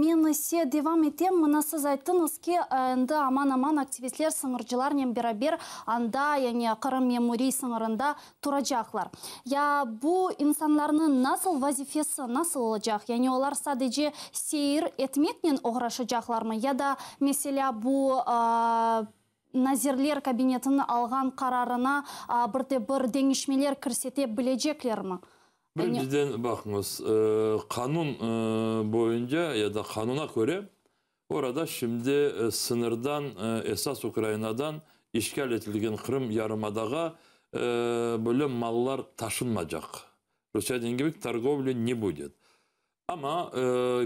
мені се девам етем мына сіз айттыңызке енді аман аман активистлер сыңыржылар нем берабер анда яғни қырым мемурий сыңырында тұрачақлар я бұл инсанларының насыл вазифесі насыл жақ, яғни олар садеже сейір етмекнен оғырашыжақлар ма Яда, да меселя бұл ә, назерлер кабинетінің алған қарарына ә, бірде бір деңішмелер кірсете білежеклер ма Ya da kanuna göre orada şimdi e, sınırdan e, esas Ukrayna'dan işgal edilen Kırım Yarımadağı e, böyle mallar taşınmayacak. Rusya dediğim gibi торговли не будет. Ama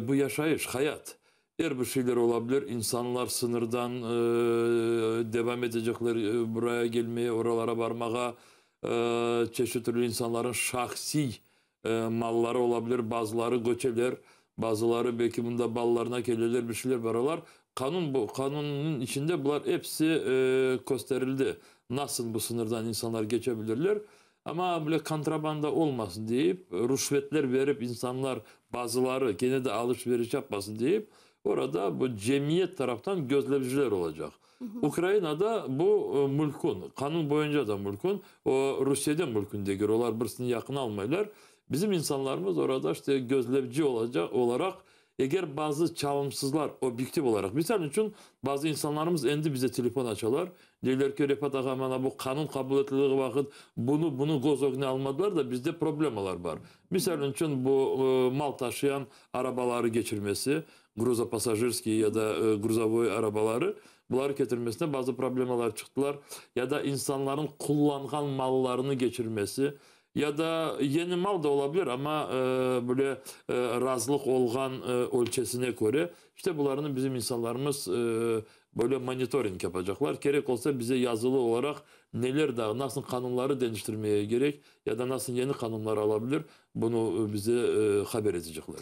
bu yaşayış, hayat. Eğer bir şeyler olabilir, insanlar sınırdan e, devam edecekler e, buraya gelmeye, oralara varmaya, e, çeşitli türlü insanların şahsi e, malları olabilir, bazıları göçeler, bazıları belki bunda ballarına gelirler, bir şeyler varlar. Kanun bu, kanunun içinde bunlar hepsi e, gösterildi. Nasıl bu sınırdan insanlar geçebilirler? Ama böyle kontrabanda olmasın deyip, rüşvetler verip insanlar bazıları gene de alışveriş yapmasın deyip orada bu cemiyet taraftan gözlemciler olacak. Ukrayna'da bu e, mülkün, kanun boyunca da mülkün, o Rusya'da mülkün de görüyorlar, birisini yakın almaylar. Bizim insanlarımız orada işte gözlemci olacak olarak eğer bazı çalımsızlar objektif olarak misal için bazı insanlarımız endi bize telefon açarlar. Diyorlar ki Refat Ağa bu kanun kabul edildiği vakit bunu bunu göz önüne almadılar da bizde problemler var. Misal için bu e, mal taşıyan arabaları geçirmesi, gruza pasajirski ya da e, gruzavoy arabaları bunları getirmesine bazı problemler çıktılar. Ya da insanların kullanılan mallarını geçirmesi, ya da yeni mal da olabilir ama e, böyle e, razılık olgan e, ölçesine göre işte bunların bizim insanlarımız e, böyle monitoring yapacaklar. Gerek olsa bize yazılı olarak neler daha nasıl kanunları değiştirmeye gerek ya da nasıl yeni kanunlar alabilir bunu bize e, haber edecekler.